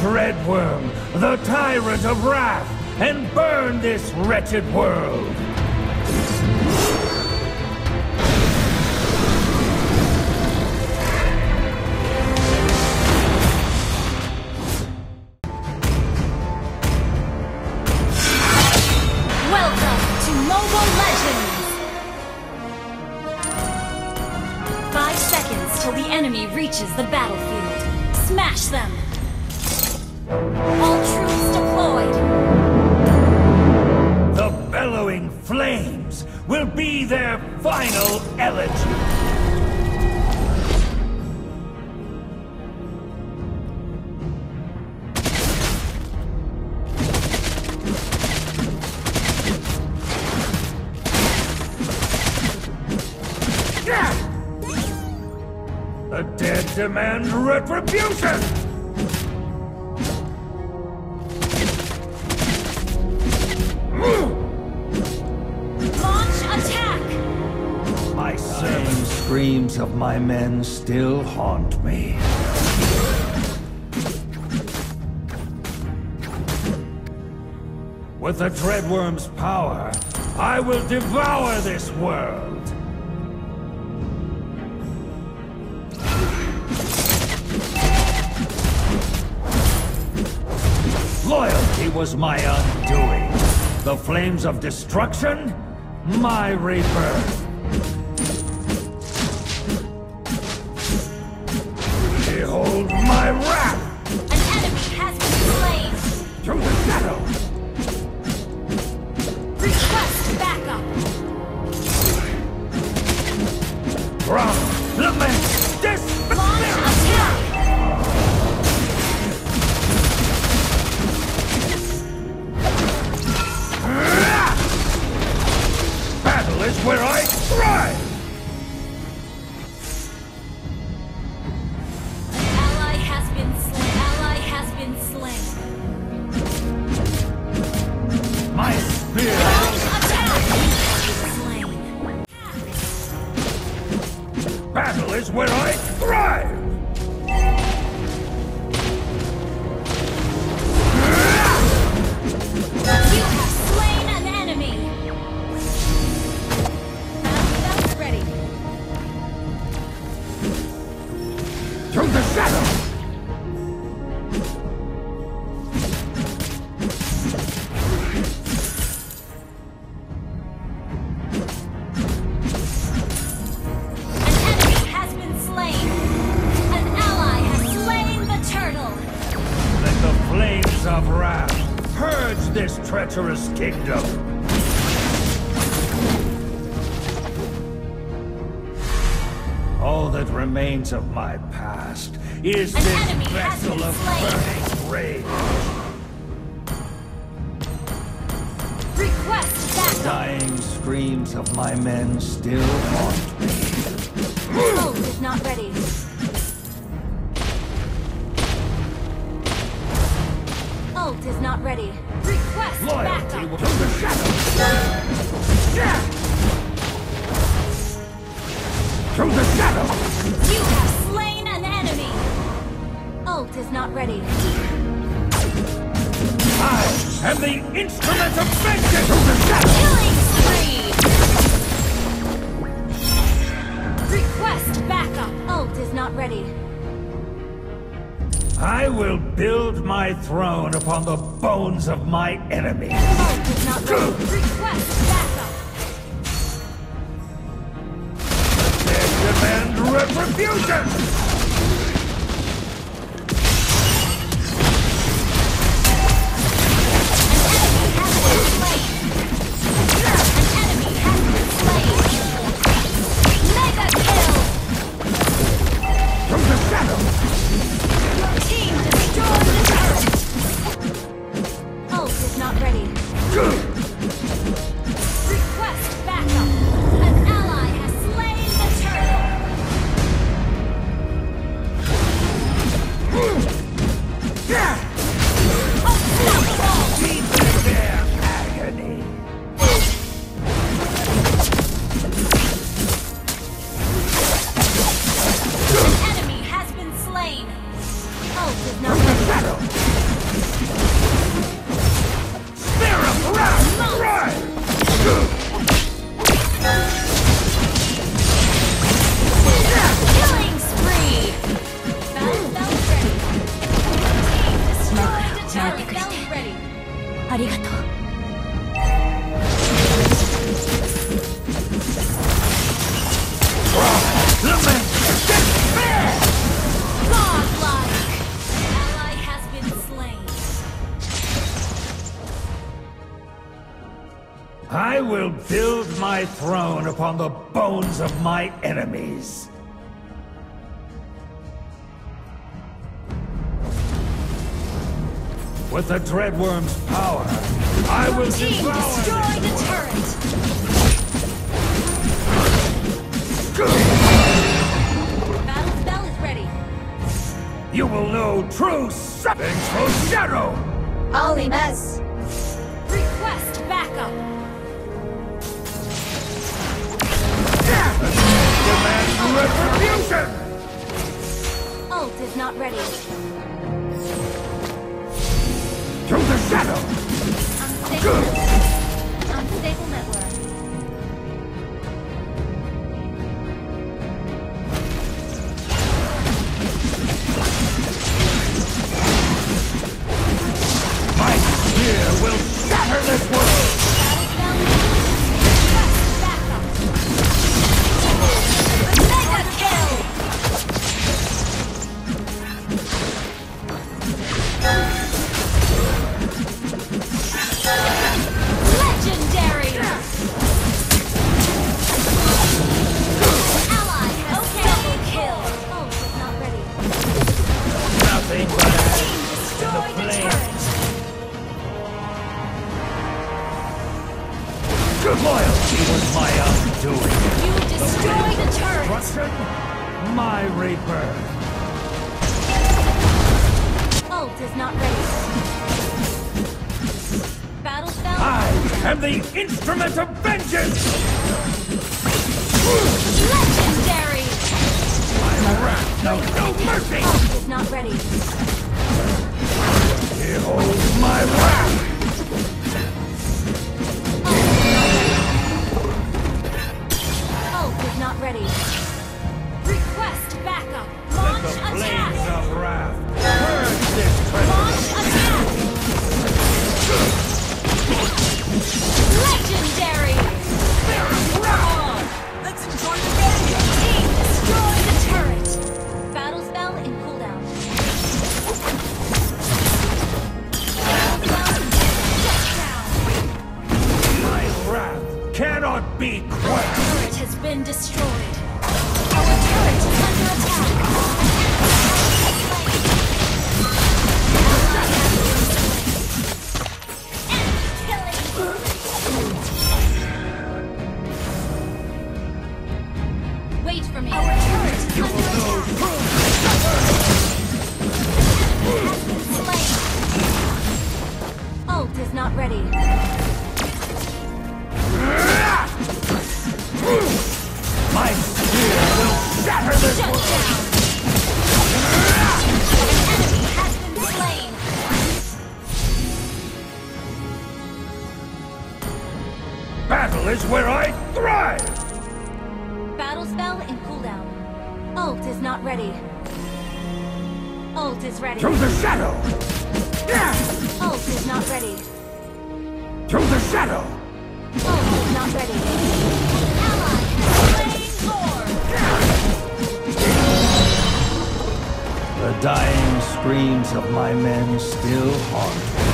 Dreadworm, the tyrant of wrath, and burn this wretched world! Welcome to Mobile Legends! Five seconds till the enemy reaches the battlefield. Smash them! All troops deployed! The bellowing flames will be their final elegy! Demand retribution! My men still haunt me. With the Dreadworm's power, I will devour this world! Loyalty was my undoing. The flames of destruction? My rebirth. From remains of my past is An this vessel of burning rage. Request backup. Dying screams of my men still haunt me. Ult is not ready. Ult is not ready. Request Loyalty backup. will to the shadow. Yeah! Through the shadow! Is not ready. I am the instrument of vengeance! Killing spree. Request backup. Ult is not ready. I will build my throne upon the bones of my enemies. Ult is not ready. Request backup. They demand retribution! Deep I will build my throne upon the bones of my enemies. With the Dreadworm's power, I will team destroy the turret! Battle spell is ready. You will know true savage shadow! Only mess. Request backup! retribution! Ult is not ready. To the shadow! Good! not ready. Ult is ready. Through the shadow! Yeah! Ult is not ready. Through the shadow! Ult is not ready. Ally has slain The dying screams of my men still haunt me.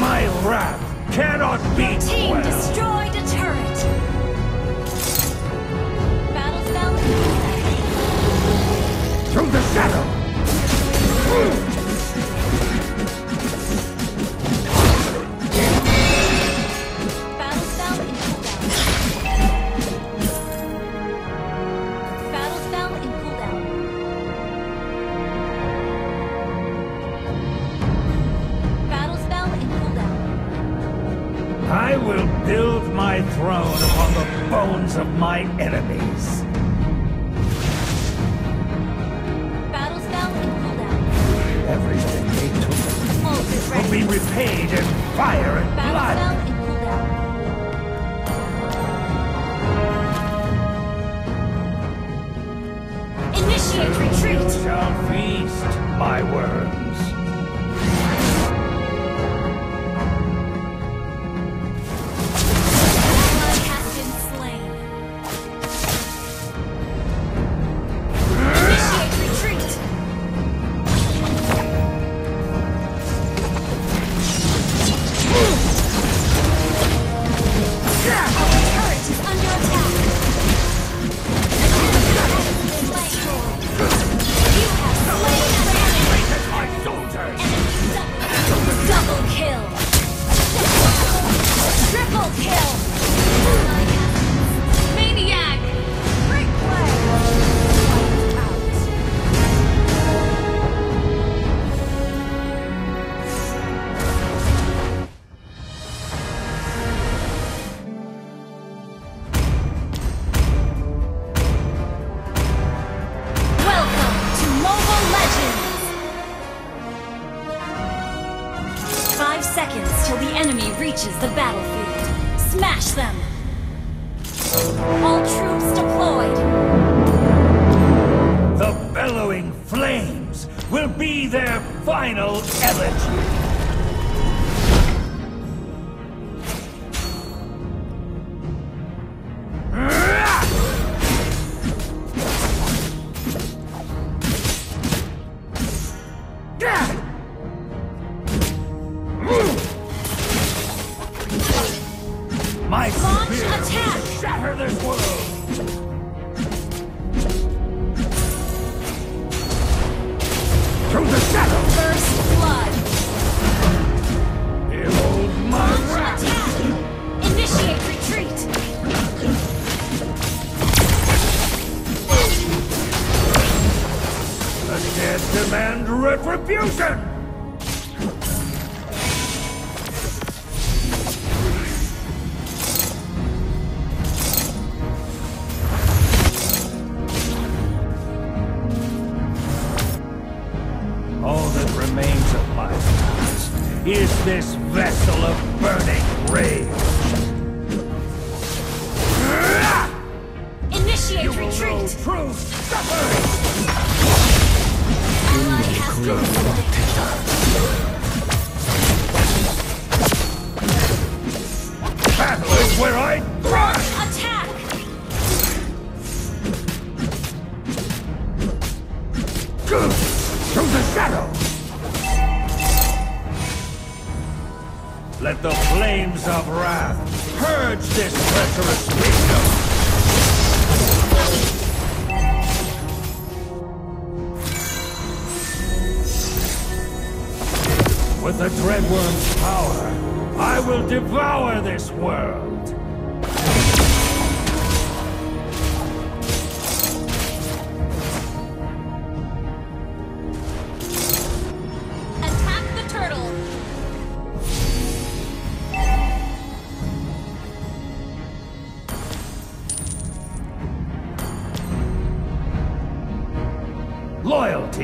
My wrath cannot be Your team destroyed a turret! Through the shadow! this vessel of flames of wrath, purge this treacherous kingdom! With the Dreadworm's power, I will devour this world!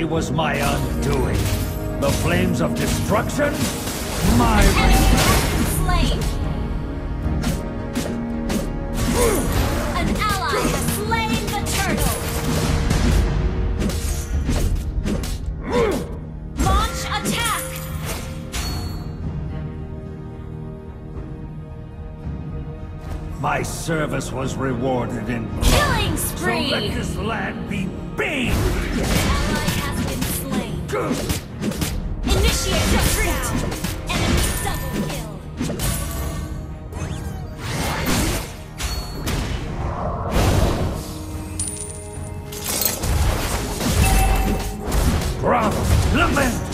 was my undoing. The flames of destruction, my... slain. An ally has slain! the turtle. Launch attack. My service was rewarded in blood. Killing spree! So let this land be bathed! Initiate retreat! Enemy! Bravo! Lament!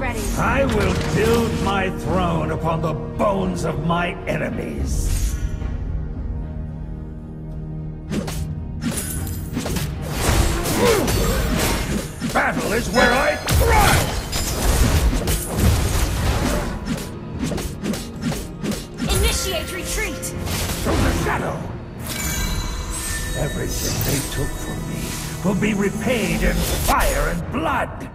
ready. I will build my throne upon the bones of my enemies. Battle is where I thrive! Initiate retreat! From the shadow! Everything they took from me will be repaid in fire and blood!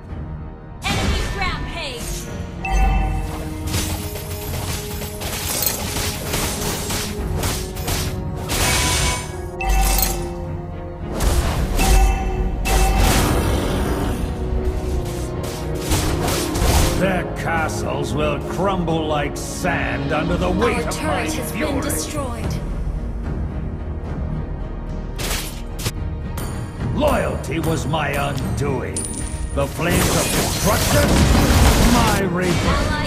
castles will crumble like sand under the weight Our of my Our turret has been destroyed. Loyalty was my undoing. The flames of destruction, my revenge.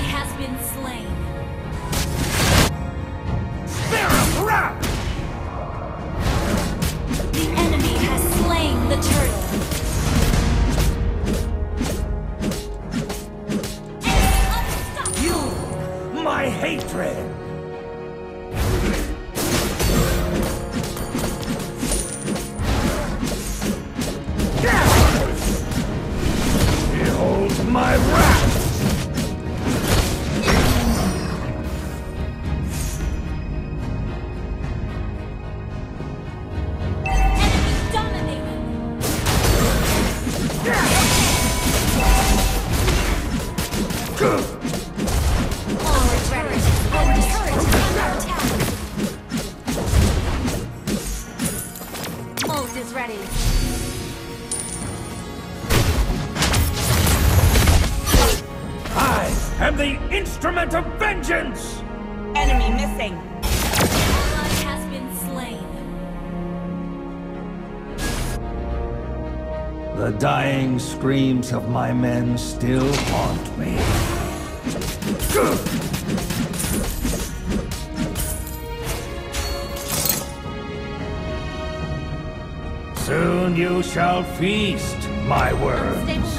The dying screams of my men still haunt me. Soon you shall feast, my words.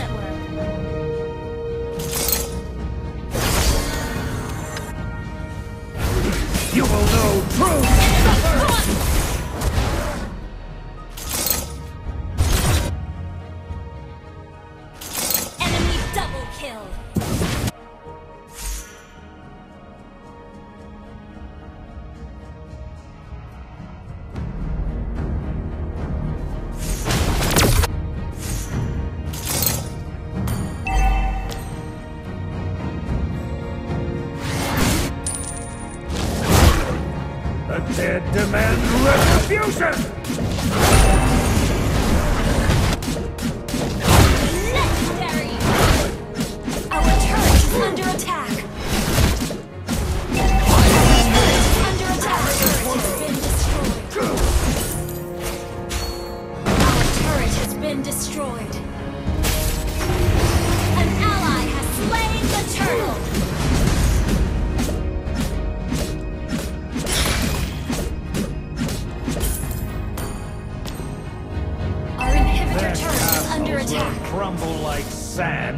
execution!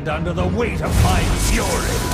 bend under the weight of my fury.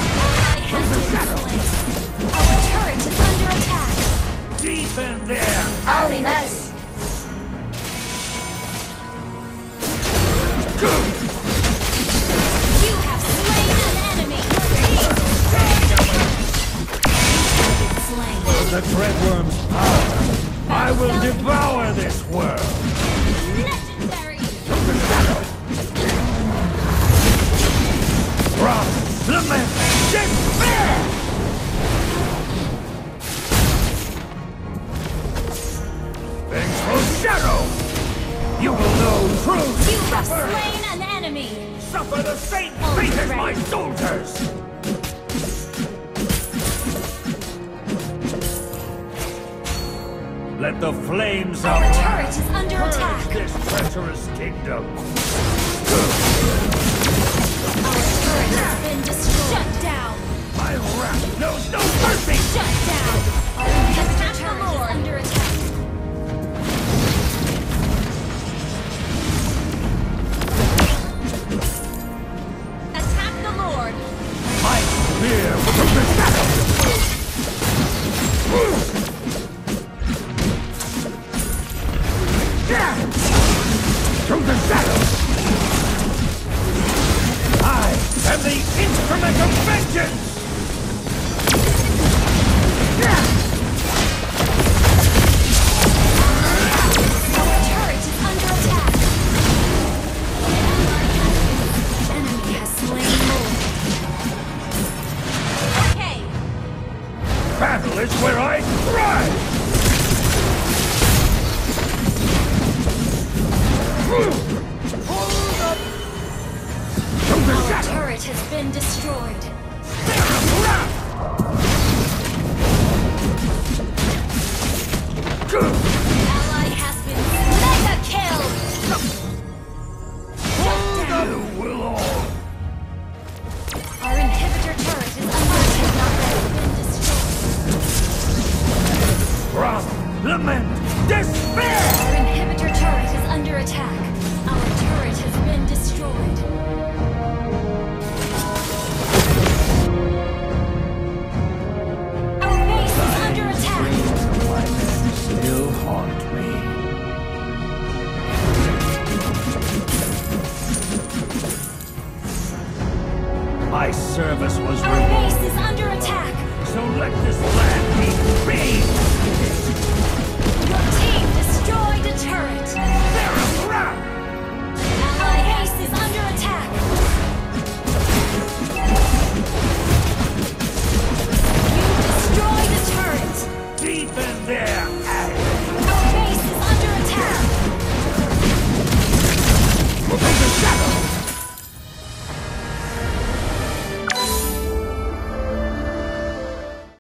Been destroyed.